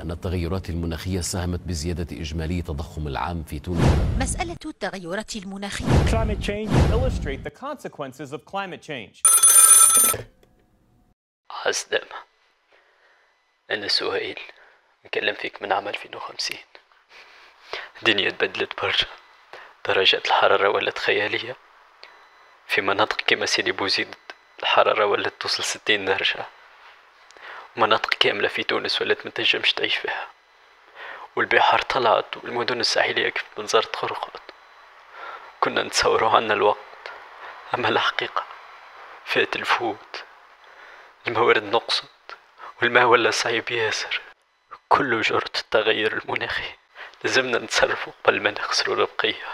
أن التغيرات المناخية ساهمت بزيادة إجمالي التضخم العام في تونس. مسألة التغيرات المناخية. Climate change illustrate the consequences of climate change. عزدم أنا سهيل. مكلم فيك من عام 2050 الدنيا تبدلت برشا. درجات الحرارة ولت خيالية. في مناطق كما سيدي بوزيد الحرارة ولت توصل ستين درجة. مناطق كاملة في تونس ولات ما تنجمش تعيش فيها. والبحار طلعت والمدن الساحلية كيف منظر تخرقت كنا نتصوروا عنا الوقت. أما الحقيقة فات الفوت. الموارد نقصت والماء ولا صعيب ياسر. كله جرة التغير المناخي. لازمنا نتصرفوا قبل ما نخسروا البقية